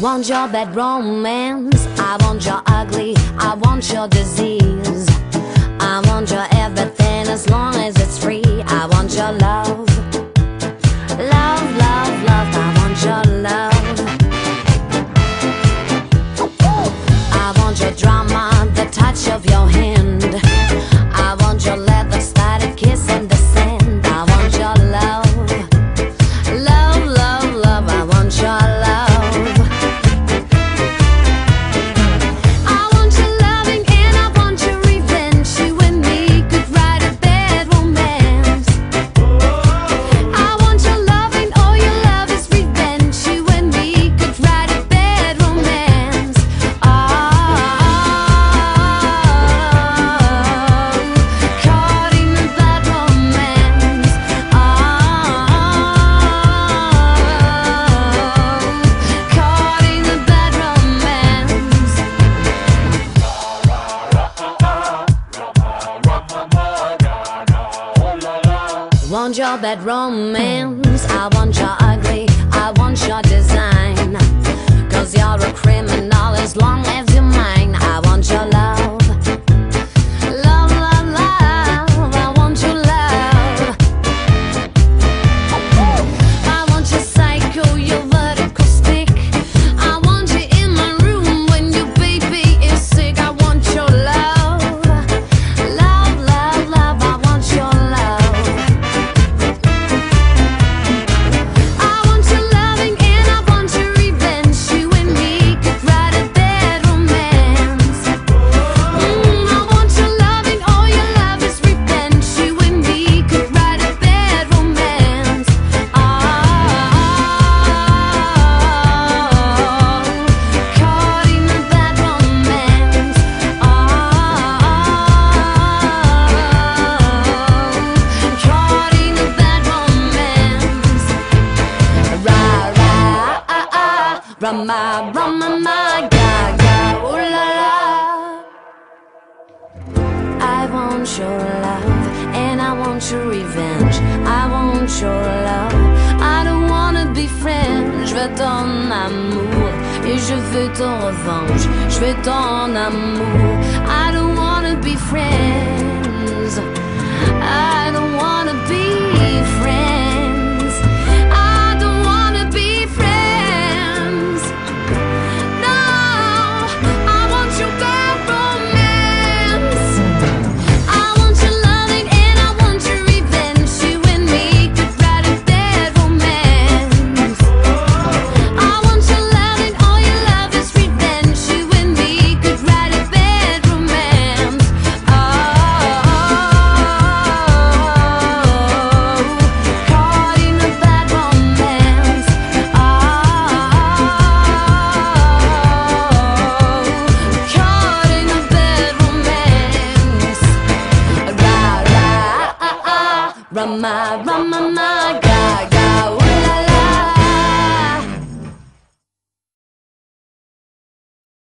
Want your bad romance, I want your ugly, I want your disease. want your bad romance. I want your ugly. Rama, Rama, my Gaga, ooh la la. I want your love and I want your revenge. I want your love. I don't wanna be friends. Je veux ton amour et je veux ton revanche. Je veux ton amour. I don't wanna be friends. Oh my gaga.